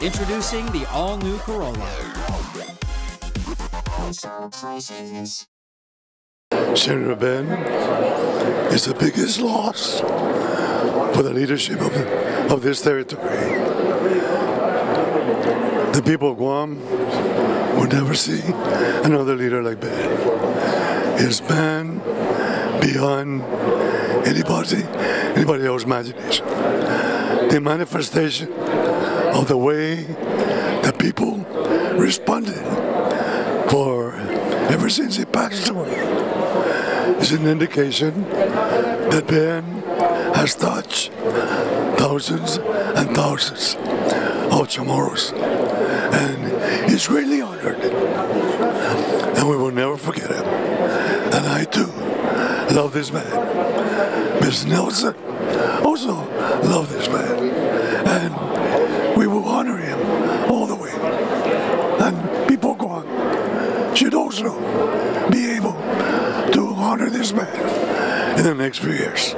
Introducing the all-new Corolla. Senator Ben is the biggest loss for the leadership of, of this territory. The people of Guam will never see another leader like Ben. He's man beyond anybody, anybody else's imagination. The manifestation of the way the people responded for ever since he passed away is an indication that Ben has touched thousands and thousands of Chamorros and he's really honored. And we will never forget him I too love this man. Miss Nelson also love this man. And we will honor him all the way. And people Guam should also be able to honor this man in the next few years.